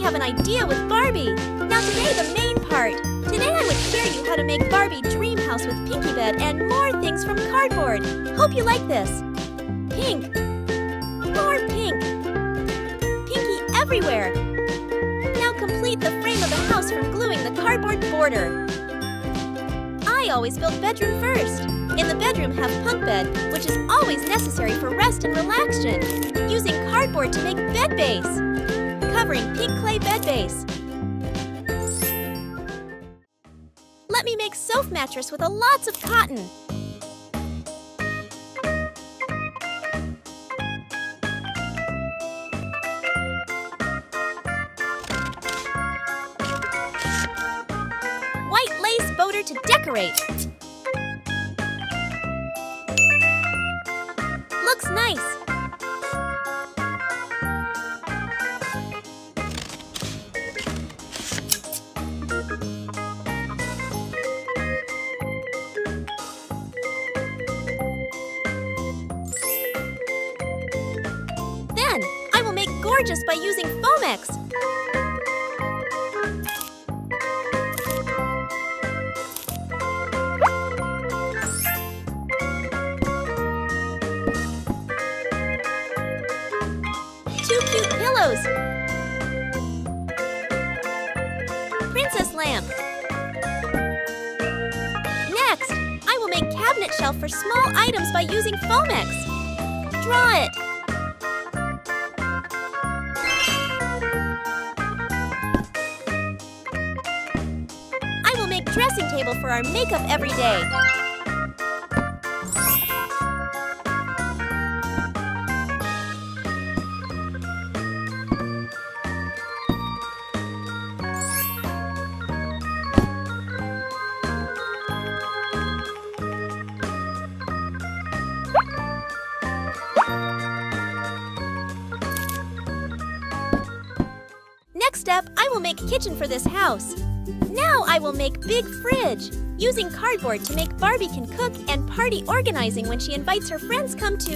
have an idea with Barbie. Now today, the main part. Today I would share you how to make Barbie dream house with Pinky Bed and more things from cardboard. Hope you like this. Pink. More pink. Pinky everywhere. Now complete the frame of the house from gluing the cardboard border. I always build bedroom first. In the bedroom have punk bed, which is always necessary for rest and relaxation. Using cardboard to make bed base. Covering pink clay bed base. Let me make sofa mattress with a lots of cotton. White lace boater to decorate. Make kitchen for this house. Now I will make big fridge. Using cardboard to make Barbie can cook and party organizing when she invites her friends come to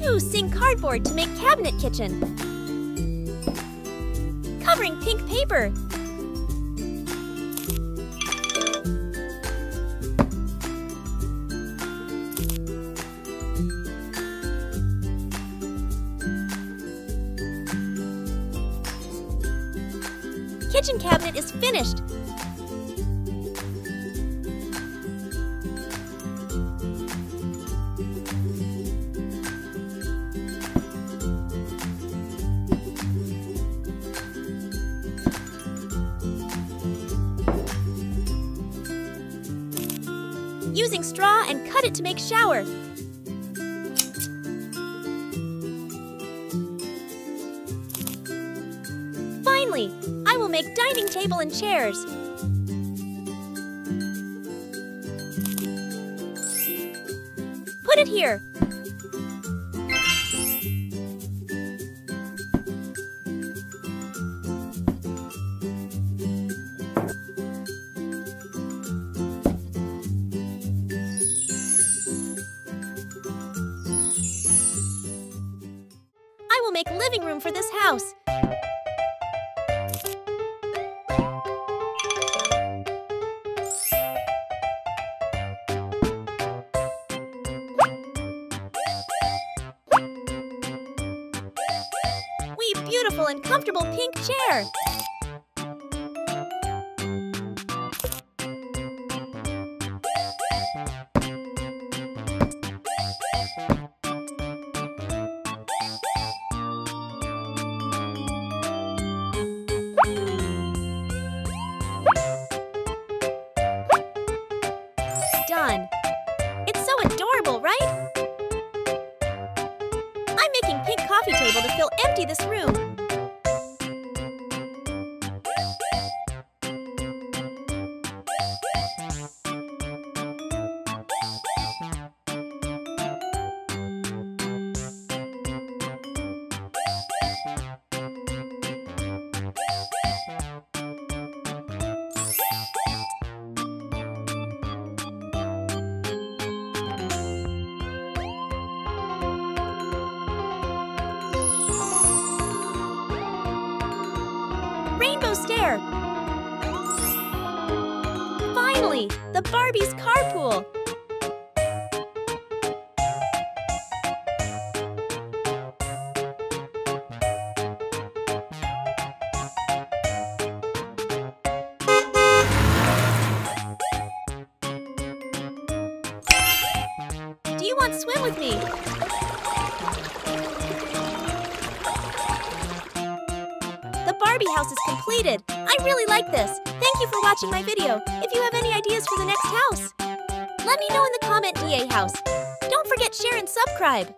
Using cardboard to make cabinet kitchen. Covering pink paper. Kitchen cabinet is finished. Using straw and cut it to make shower. Table and chairs. Watching my video. If you have any ideas for the next house, let me know in the comment DA house. Don't forget share and subscribe.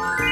Bye.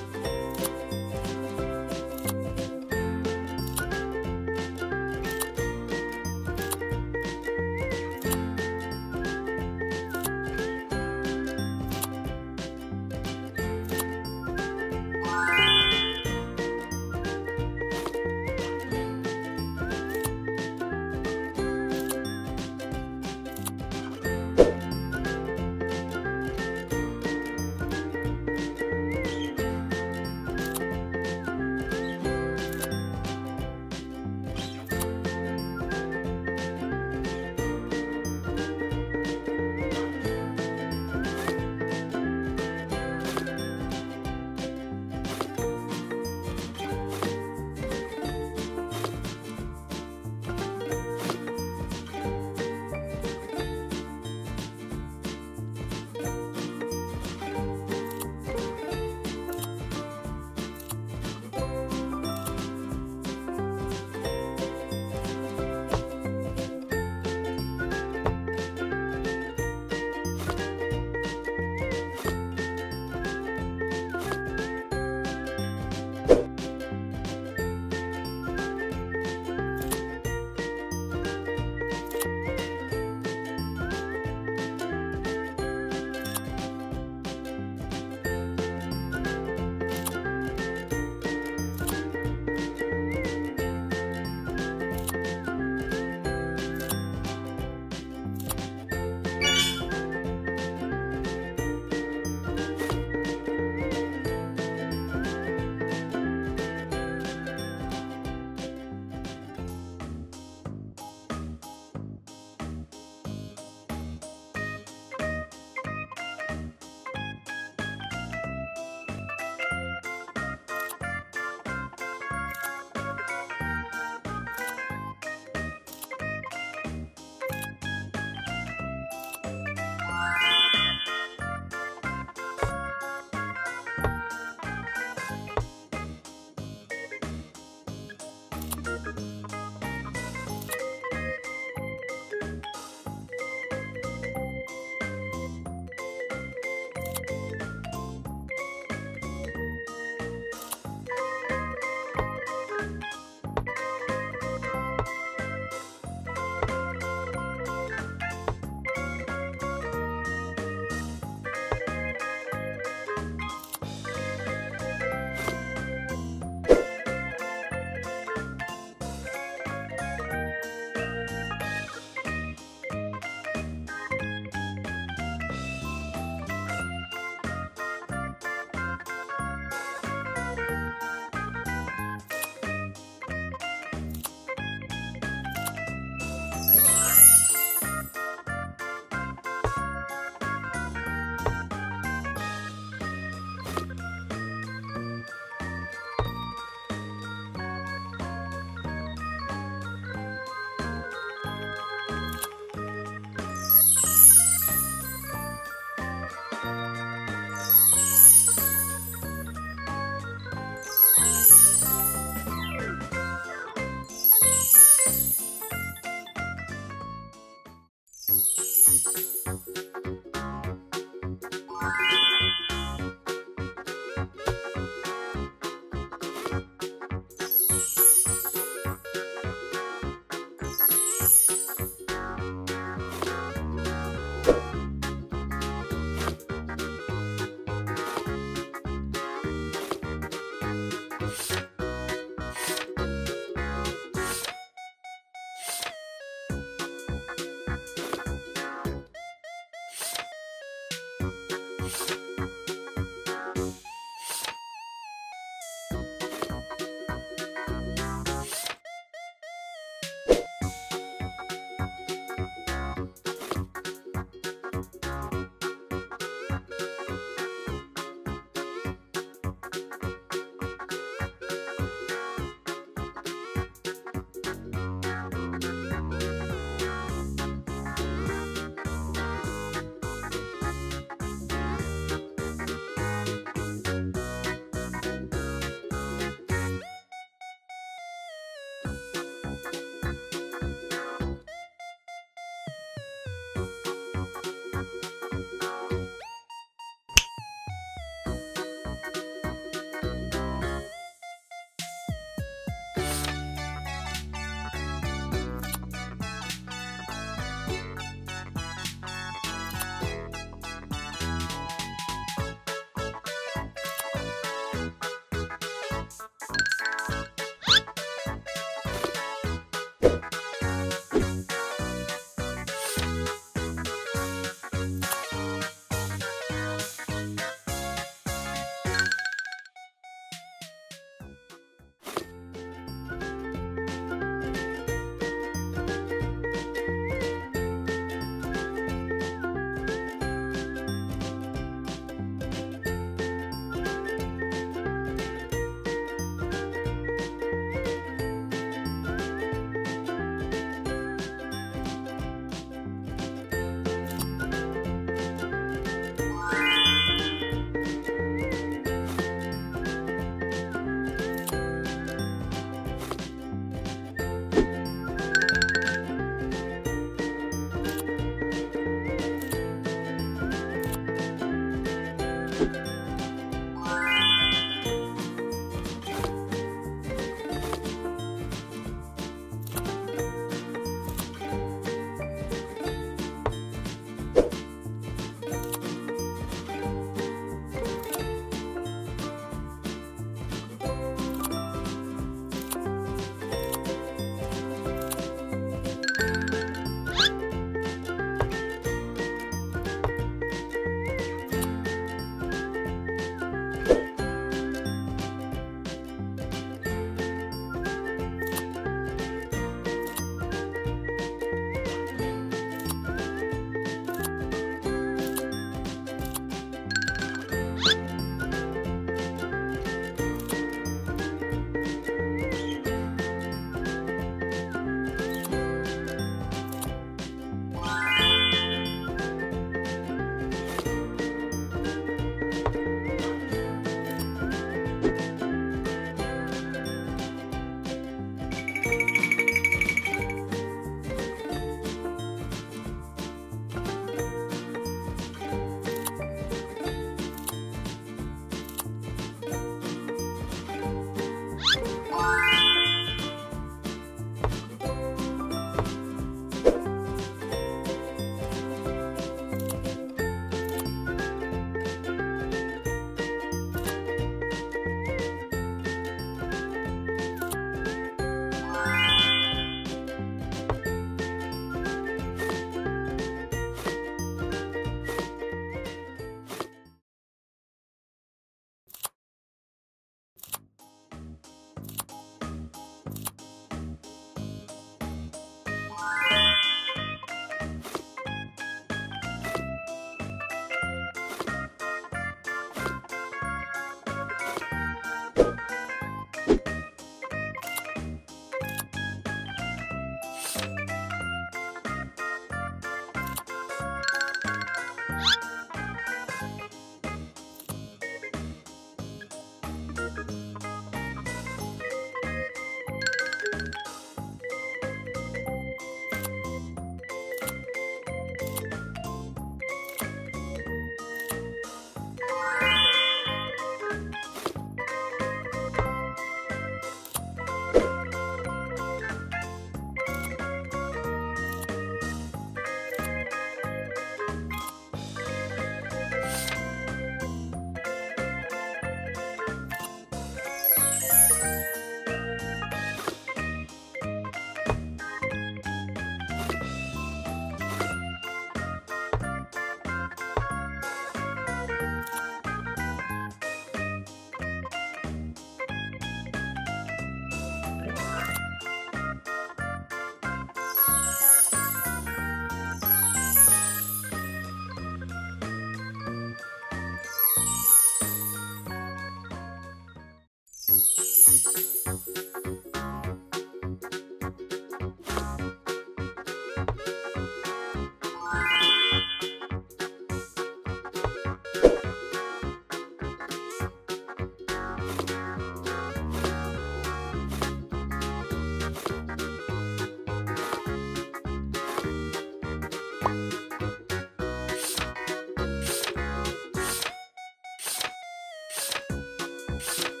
Thanks.